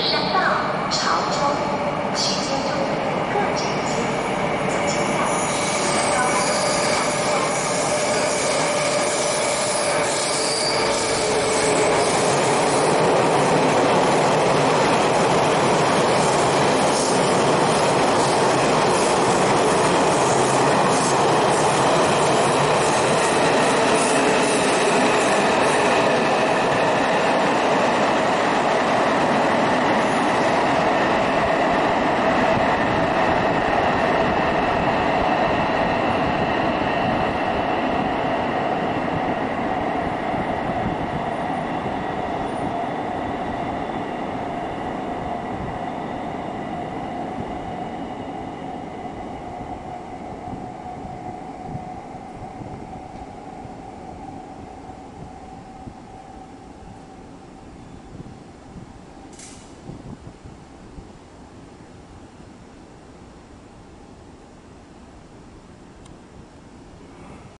Gracias.